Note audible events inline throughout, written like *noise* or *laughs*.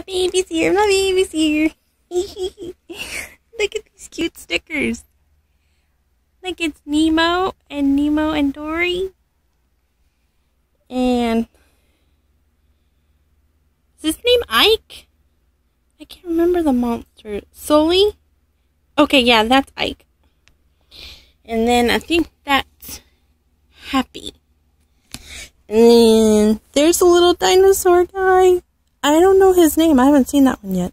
My baby's here. My baby's here. *laughs* Look at these cute stickers. Like it's Nemo and Nemo and Dory. And is his name Ike? I can't remember the monster. Sully? Okay, yeah, that's Ike. And then I think that's Happy. And then there's a little dinosaur guy. I don't know his name. I haven't seen that one yet.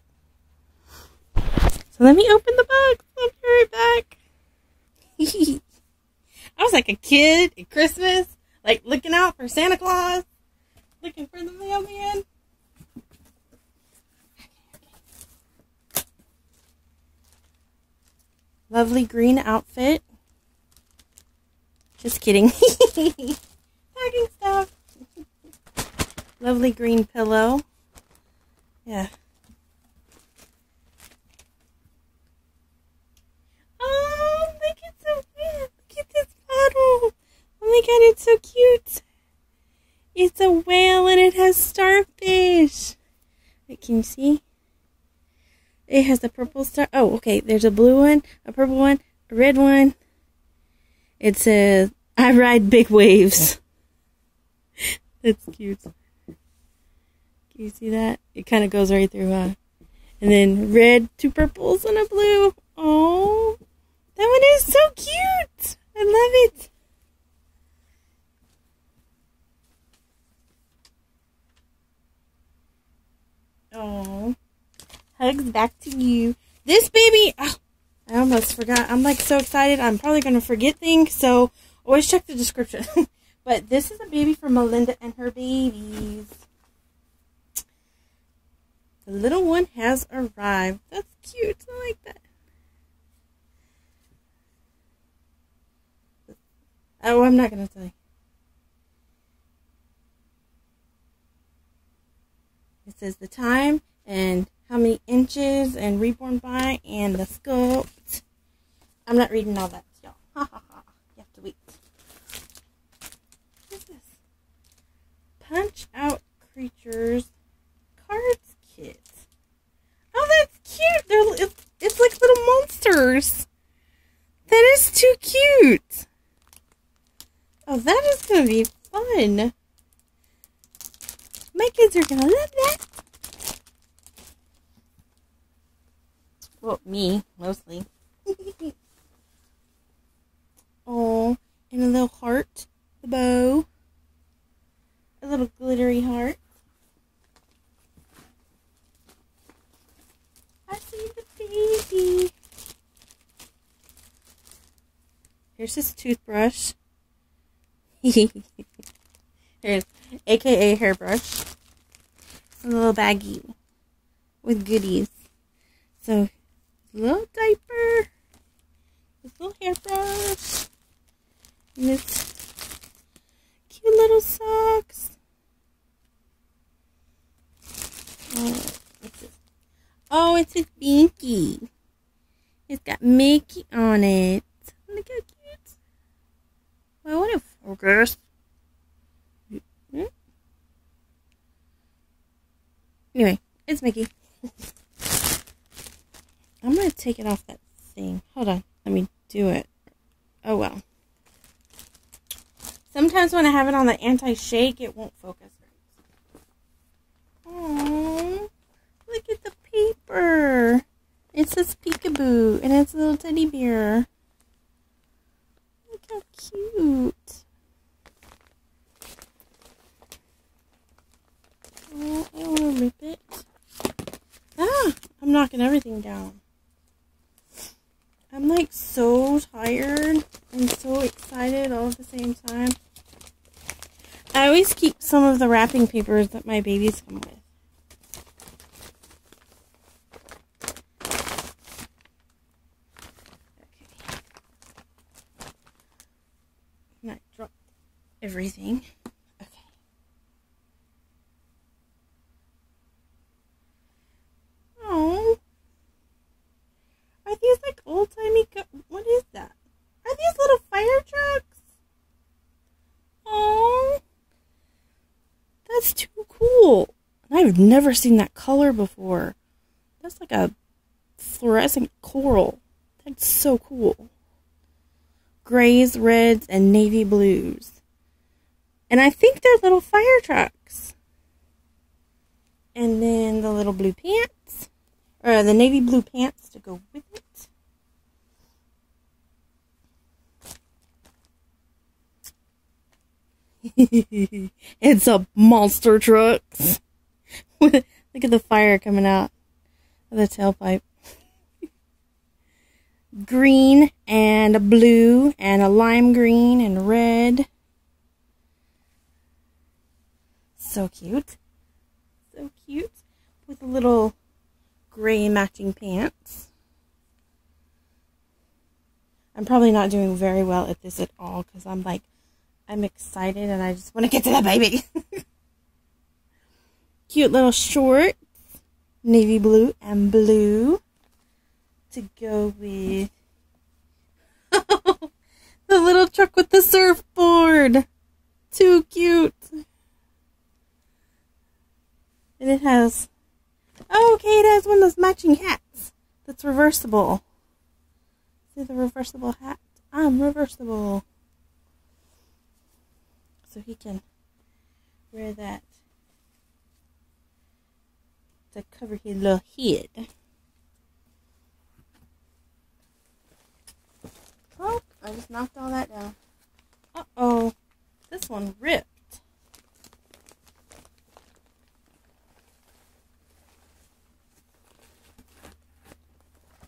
So let me open the box. I'll be right back. *laughs* I was like a kid at Christmas, like looking out for Santa Claus, looking for the mailman. Lovely green outfit. Just kidding. *laughs* Packing stuff. Lovely green pillow. Yeah. Oh, look, it's so. Look at this bottle. Oh my god, it's so cute. It's a whale and it has starfish. Wait, can you see? It has a purple star. Oh, okay. There's a blue one, a purple one, a red one. It says, I ride big waves. *laughs* That's cute. You see that? It kind of goes right through, huh? And then red, two purples, and a blue. Oh, that one is so cute. I love it. Oh, hugs back to you. This baby, oh, I almost forgot. I'm like so excited. I'm probably going to forget things. So always check the description. *laughs* but this is a baby for Melinda and her babies. The little one has arrived. That's cute. I like that. Oh, I'm not going to tell you. It says the time and how many inches and reborn by and the sculpt. I'm not reading all that, y'all. *laughs* Ha ha ha. You have to wait. What is this? Punch Out Creatures Cards Kit. Oh, that's cute. They're, it's, it's like little monsters. That is too cute. Oh, that is going to be fun. My kids are going to love that. Well, me, mostly. oh, and a little heart, the bow. A little glittery heart. I see the baby. Here's his toothbrush. *laughs* Here's aka hairbrush. A little baggie with goodies. So a little diaper, this little hairbrush, and this cute little socks. Oh, it's a binky. It's got Mickey on it. Look how cute. Well, I want to focus. Anyway, it's Mickey. *laughs* I'm going to take it off that thing. Hold on. Let me do it. Oh, well. Sometimes when I have it on the anti-shake, it won't focus. Look at the paper. It says peekaboo, and it's a little teddy bear. Look how cute. Oh, I want to rip it. Ah, I'm knocking everything down. I'm like so tired and so excited all at the same time. I always keep some of the wrapping papers that my babies come with. Everything. old timey. What is that? Are these little fire trucks? Oh, that's too cool. I I've never seen that color before. That's like a fluorescent coral. That's so cool. Grays, reds, and navy blues. And I think they're little fire trucks. And then the little blue pants, or the navy blue pants to go with it. *laughs* it's a monster trucks. *laughs* Look at the fire coming out of the tailpipe. *laughs* green and a blue and a lime green and red. So cute. So cute. With little gray matching pants. I'm probably not doing very well at this at all because I'm like I'm excited and I just want to get to the baby. *laughs* Cute little shorts, navy blue and blue to go with *laughs* the little truck with the surfboard. Too cute. And it has, oh, okay, it has one of those matching hats that's reversible. See the reversible hat? I'm reversible so he can wear that to cover his little head. Oh, I just knocked all that down. Uh-oh, this one ripped.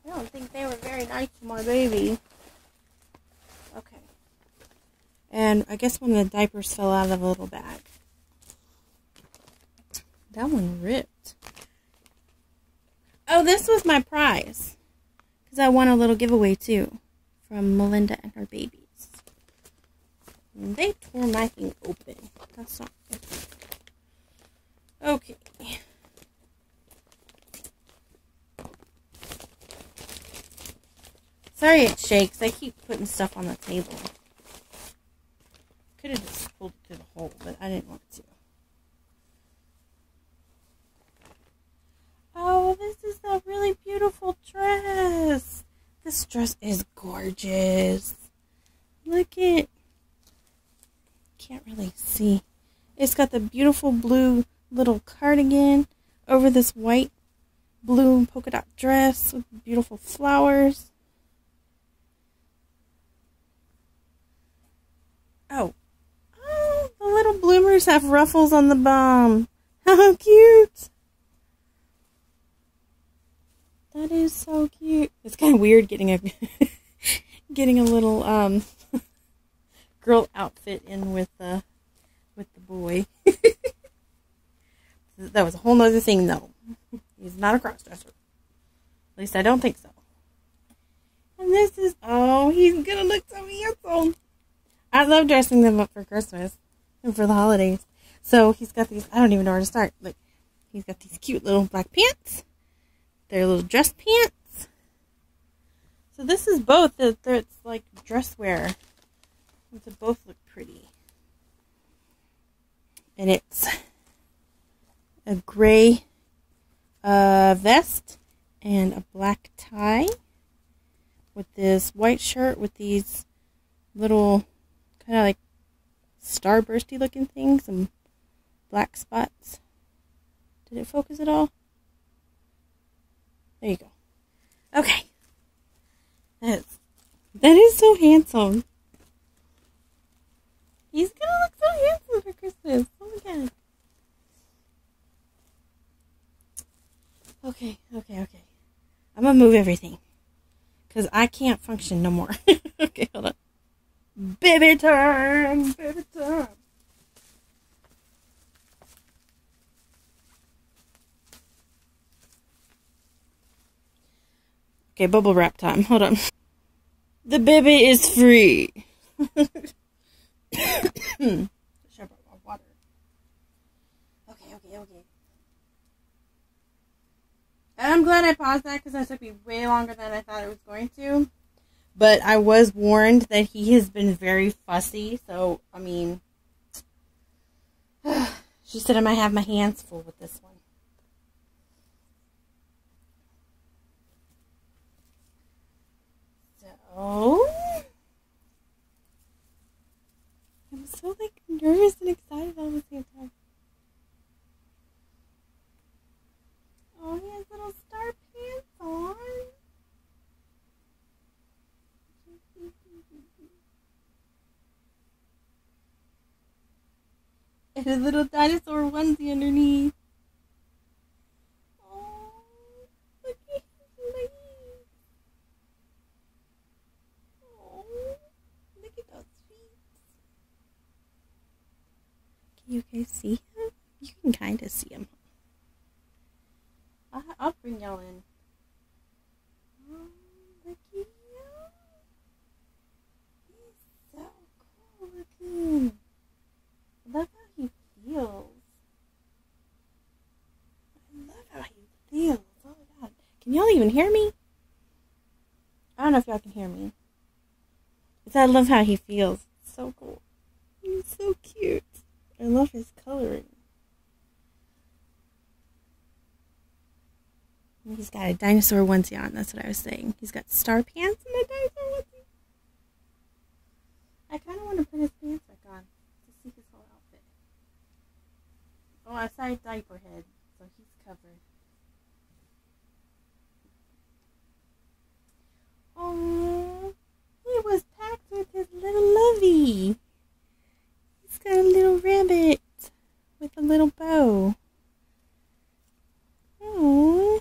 I don't think they were very nice to my baby. Okay. And I guess one of the diapers fell out of a little bag. That one ripped. Oh, this was my prize. Because I won a little giveaway too. From Melinda and her babies. And they tore my thing open. That's not good. Okay. Sorry it shakes. I keep putting stuff on the table. Could have just pulled it to the hole, but I didn't want to. Oh, this is a really beautiful dress. This dress is gorgeous. Look it. Can't really see. It's got the beautiful blue little cardigan over this white blue polka dot dress with beautiful flowers. Oh, Oh, the little bloomers have ruffles on the bum. *laughs* How cute. That is so cute. It's kind of weird getting a *laughs* getting a little um *laughs* girl outfit in with the with the boy. *laughs* that was a whole nother thing though. He's not a crossdresser. At least I don't think so. And this is oh, he's gonna look so handsome. I love dressing them up for Christmas and for the holidays. So he's got these, I don't even know where to start. Like, he's got these cute little black pants. They're little dress pants. So this is both, it's like dress wear. They both look pretty. And it's a gray uh, vest and a black tie with this white shirt with these little kind of like starbursty looking things and black spots. Did it focus at all? There you go. Okay. That's, that is so handsome. He's gonna look so handsome for Christmas. Oh my god. Okay, okay, okay. I'm gonna move everything. Because I can't function no more. *laughs* okay, hold on. Baby time! Baby time! Okay, bubble wrap time. Hold on. The baby is free. water. Okay, okay, okay. I'm glad I paused that because that took me way longer than I thought it was going to. But I was warned that he has been very fussy. So, I mean, *sighs* she said I might have my hands full with this one. Oh. I'm so like nervous and excited all at the same time. Oh, he has little star pants on. *laughs* and a little dinosaur onesie underneath. See him? You can kind of see him. I'll, I'll bring y'all in. Oh, look at him. He's so cool looking. I love how he feels. I love how he feels. Oh my god. Can y'all even hear me? I don't know if y'all can hear me. It's I love how he feels. It's so cool. He's so cute. I love his coloring. He's got a dinosaur onesie on. That's what I was saying. He's got star pants and a dinosaur onesie. I kind of want to put his pants back on to see his whole outfit. Oh, I saw a diaper head, so he's covered. Oh, he was packed with his little lovey. Got a little rabbit with a little bow. Oh,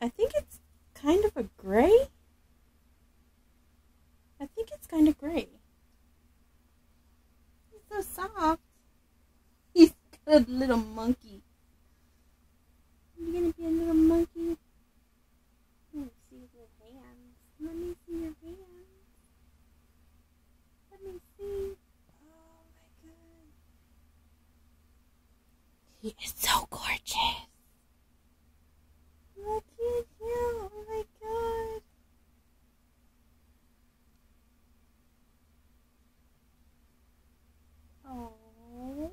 I think it's kind of a gray. I think it's kind of gray. He's so soft. He's got a little monkey. You gonna be a little monkey? Let me see your hands. Let me see your hands. Let me see. Oh my god. He is so gorgeous. Look at you. Oh my god. Oh.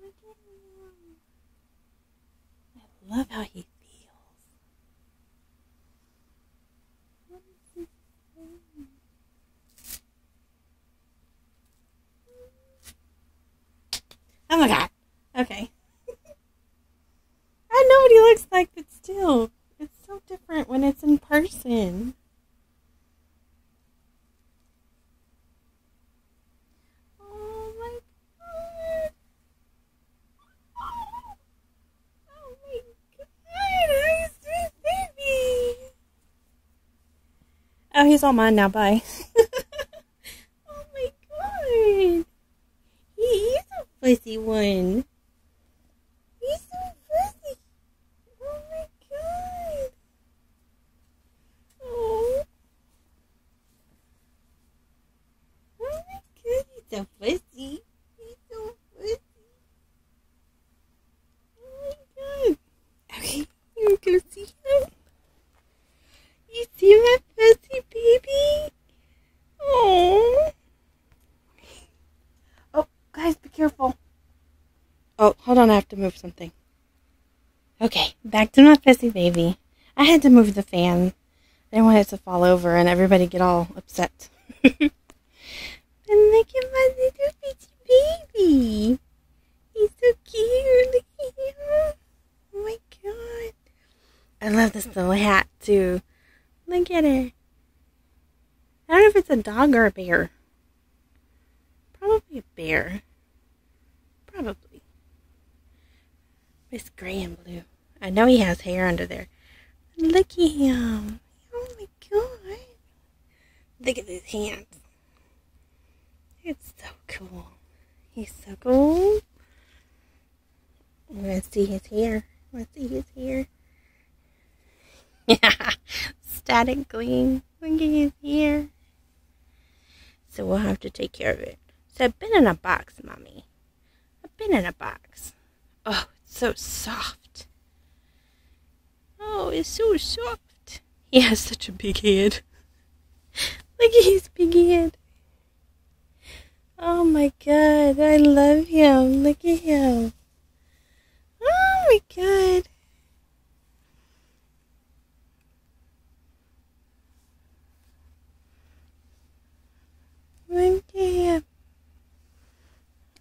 Look at him. I love how he feels. What is his name? Oh my god. Okay. I know what he looks like, but still, it's so different when it's in person. Oh my god. Oh my god. Hi, sweet baby. Oh, he's all mine now. Bye. *laughs* oh my god. He is a fuzzy one. He's so fuzzy. Oh my god. Oh. Oh my god, he's so fuzzy. He's so fuzzy. Oh my god. Okay, you go see him. You see my fuzzy baby? Oh. Oh, guys, be careful. Oh, hold on, I have to move something. Okay, back to my fuzzy baby. I had to move the fan. I didn't want it to fall over and everybody get all upset. *laughs* and look at my little fuzzy baby. He's so cute. Look at him. Oh my god. I love this little hat too. Look at her. I don't know if it's a dog or a bear. Probably a bear. Probably. It's gray and blue. I know he has hair under there. Look at him. Oh my god. Look at his hands. It's so cool. He's so cool. Let's see his hair. Let's see his hair. *laughs* Yeah, static gleam. Look at his hair. So we'll have to take care of it. So I've been in a box, mommy. I've been in a box. Oh, so soft. Oh, it's so soft. He has such a big head. *laughs* Look at his big head. Oh my god, I love him. Look at him. Oh my god. Look at him.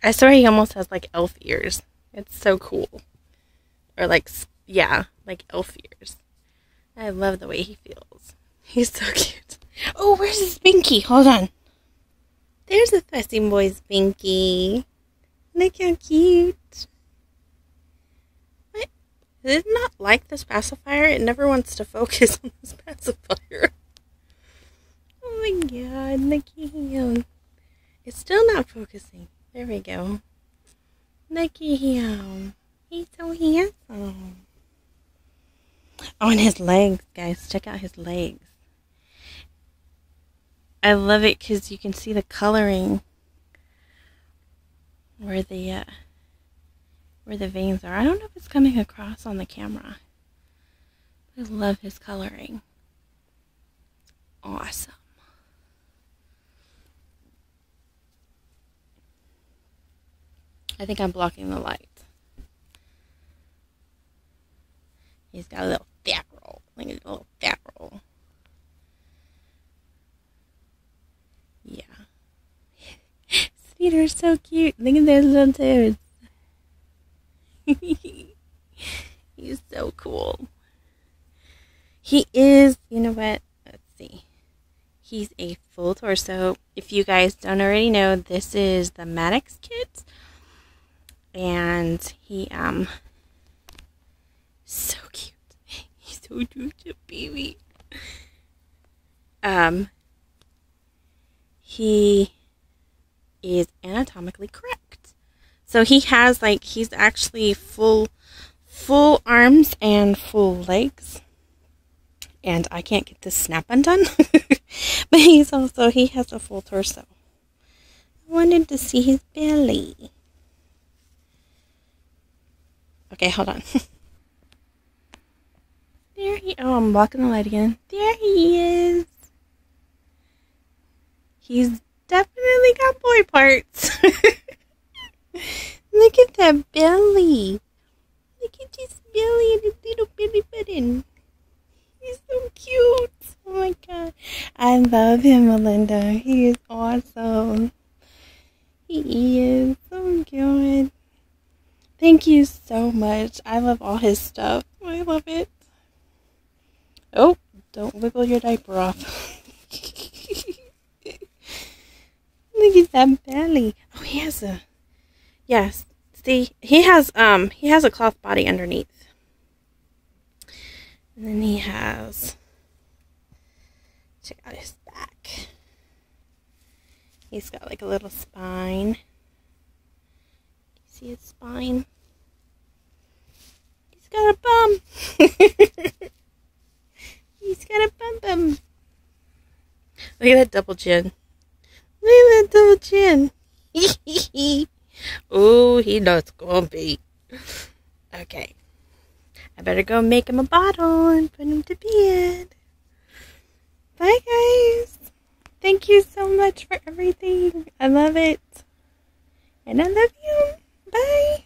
I swear he almost has like elf ears. It's so cool. Or like, yeah, like elf ears. I love the way he feels. He's so *laughs* cute. Oh, where's his Binky? Hold on. There's a fussy boy's Binky. Look how cute. What? Is it not like this pacifier? It never wants to *laughs* focus on this pacifier. Oh my god, look at him. It's still not focusing. There we go. Look at him. He's so handsome. Oh, and his legs, guys. Check out his legs. I love it because you can see the coloring where the uh, where the veins are. I don't know if it's coming across on the camera. I love his coloring. Awesome. I think I'm blocking the light. He's got a little fat roll. Look at a little fat roll. Yeah. *laughs* His feet are so cute. Look at those little toes. *laughs* He's so cool. He is, you know what? Let's see. He's a full torso. If you guys don't already know, this is the Maddox kit. And he, um, so cute. *laughs* He's so cute, baby. Um, he is anatomically correct. So he has like he's actually full full arms and full legs. And I can't get this snap undone. *laughs* but he's also he has a full torso. I wanted to see his belly. Okay, hold on. *laughs* there he oh I'm blocking the light again. There he is. He's definitely got boy parts. *laughs* Look at that belly. Look at his belly and his little belly button. He's so cute. Oh my god. I love him, Melinda. He is awesome. He is so good. Thank you much. I love all his stuff. I love it. Oh, don't wiggle your diaper off. *laughs* Look at that belly. Oh, he has a. Yes. See, he has um he has a cloth body underneath. And then he has check out his back. He's got like a little spine. See his spine? He's got a bum. *laughs* He's got a bum bum. Look at that double chin. Look at that double chin. *laughs* oh, he knows be. Okay. I better go make him a bottle and put him to bed. Bye, guys. Thank you so much for everything. I love it. And I love you. Bye.